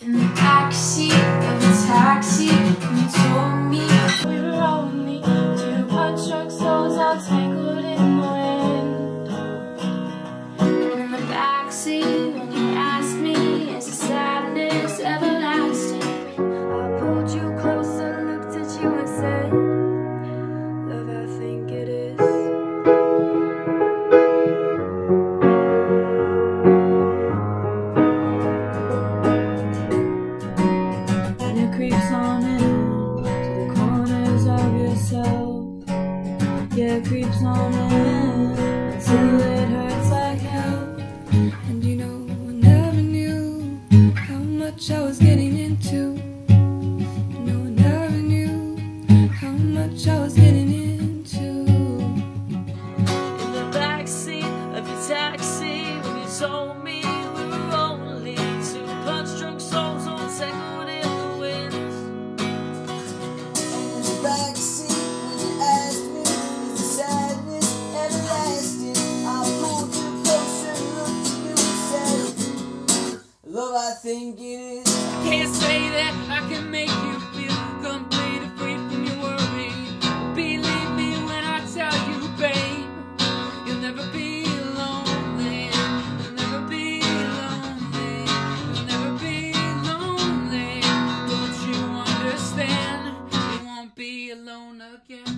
In the backseat of a taxi, much I was getting into. No, I never knew how much I was getting into. In the backseat of your taxi, when you told me I think. Can't say that I can make you feel completely free from your worry. Believe me when I tell you, babe, you'll never be lonely. You'll never be lonely. You'll never be lonely. Don't you understand? You won't be alone again.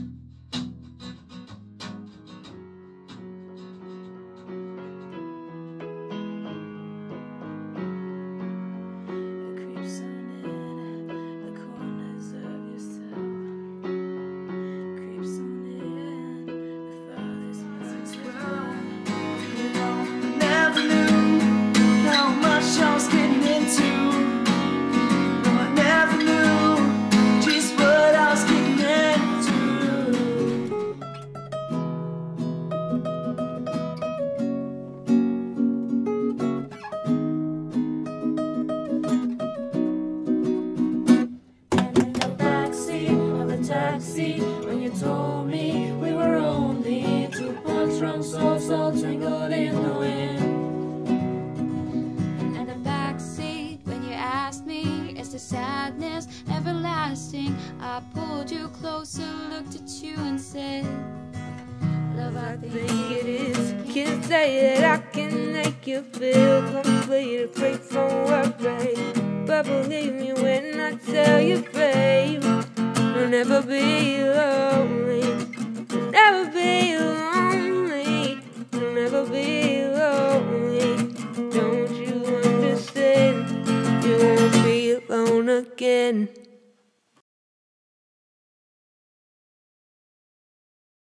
When you told me we were only two punch-drunk souls all tangled in the wind. And the backseat when you asked me, is the sadness everlasting? I pulled you closer, looked at you and said, Love, I think it is. Can't say that I can make you feel completely free from worry. But believe me when I tell you, babe, you'll never be lonely. You'll never be lonely. You'll never be lonely. Don't you understand? You won't be alone again.